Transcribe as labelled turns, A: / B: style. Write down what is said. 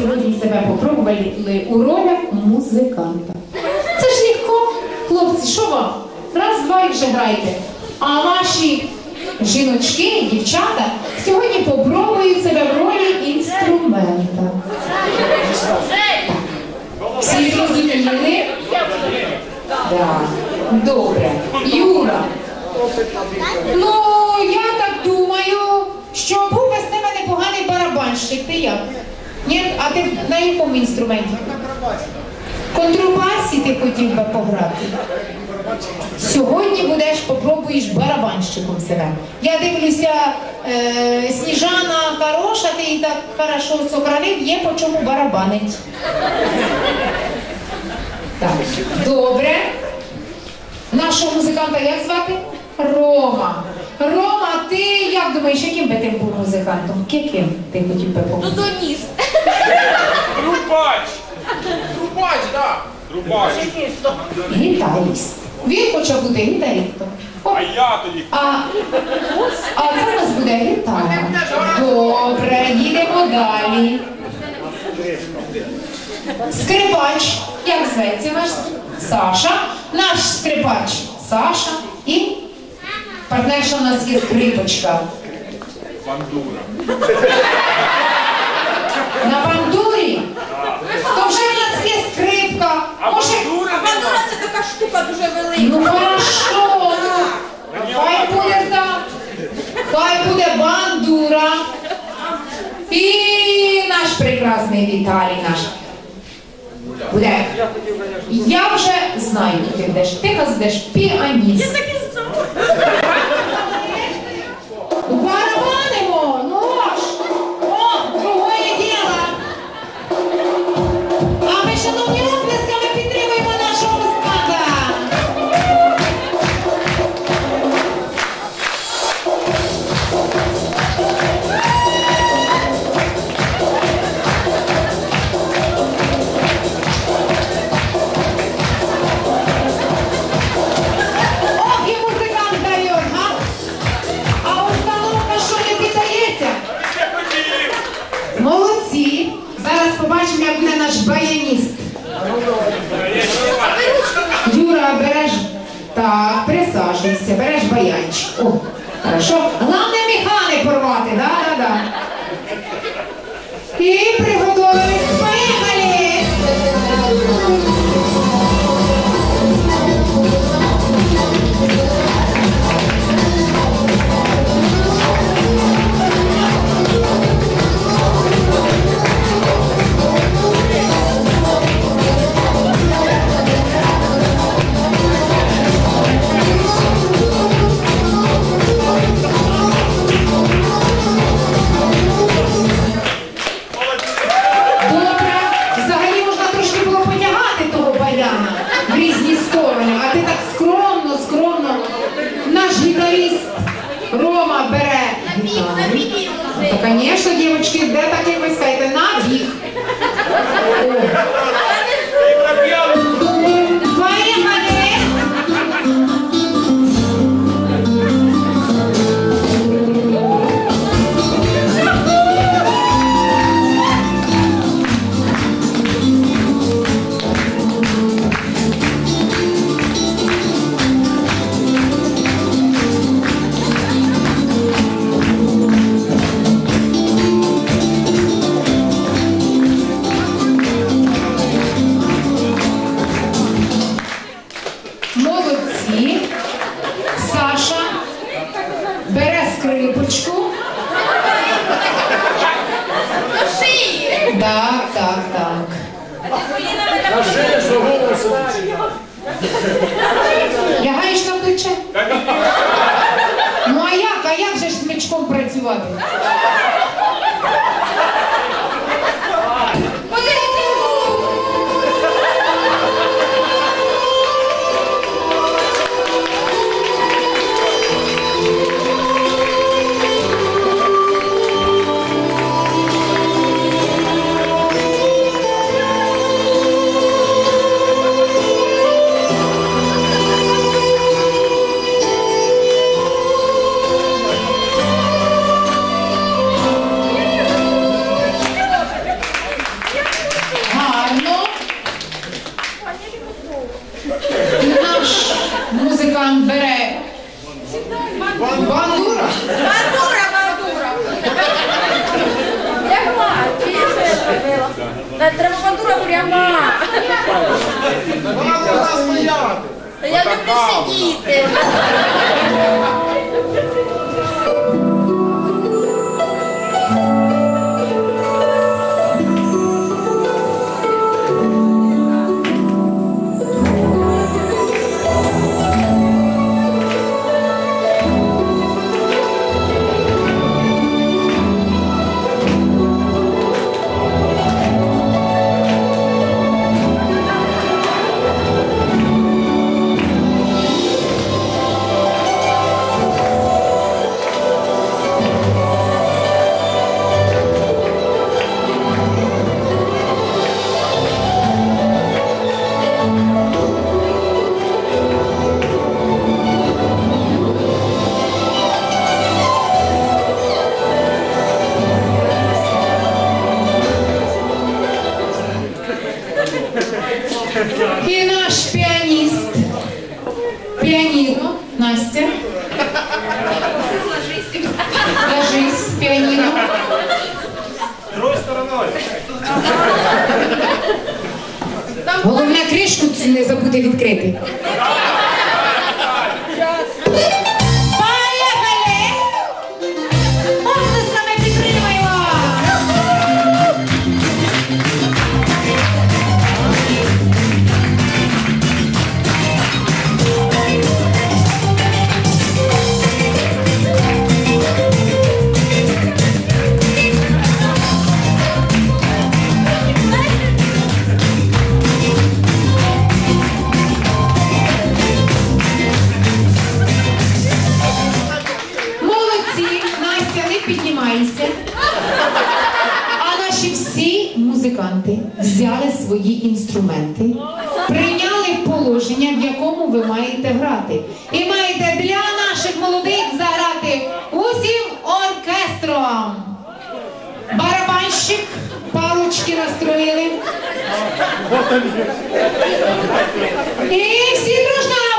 A: сьогодні себе попробували у ролях музиканта. Це ж легко, хлопці, що вам? Раз, два і вже грайте. А ваші жіночки, дівчата сьогодні попробують себе в ролі інструмента. Всі зрозуміли? Так, добре. Юра. Ну, я так думаю, що був би з тебе непоганий барабанщик. Ти як? Ні? А ти на якому інструменті? Контрабасі ти хотів би пограти. Сьогодні будеш попробуєш барабанщиком себе. Я дивлюся, е, Сніжана хороша, ти її так хорошо сохранив, є по чому барабанить. Так, добре. Нашого музиканта як звати? Рома. Рома, ти як думаєш, яким би ти був музикантом? Яким ти хотів би бути?
B: Дудоніст.
C: Трубач! Трубач, да! Трубач.
A: Гітаріст. Він хоче бути гітаристом.
C: А я тоді.
A: А, а це у нас буде гітара. Добре, їдемо далі. Скрипач. Як зветься ваш? Саша. Наш скрипач Саша. І партнерша у нас є скрипочка.
C: Бандура.
A: На бандурі. То вже в нас є скрипка.
C: А
A: Може,
C: бандури
B: А бандура це така штука дуже велика.
A: Ну хорошо, ну. Хай буде так. Хай буде бандура. І наш прекрасний Віталій наш. Буде. Я вже знаю, ти будеш. Ти нас будеш піаніст. Барабанимо, Так, присаджуйся, береш баянчик. О, хорошо. Головне міхани порвати, да, да, да. І приготовились.
C: que dentro
A: tá aqui com o скрипочку.
B: До шиї.
A: Так, так, так. Лягаєш на плече? Ну а як? А як же ж з мечком працювати?
D: Gianberè. Bandura. Bandura,
B: bandura. Andiamo avanti, è
A: vero. L'entrata bandura puriamo là. Ma non
C: la sbagliate.
A: Tagliate più seguite. Не забути відкрити. Музиканти взяли свої інструменти, прийняли положення, в якому ви маєте грати. І маєте для наших молодих заграти усім оркестром. Барабанщик, палочки настроїли. І всі дружно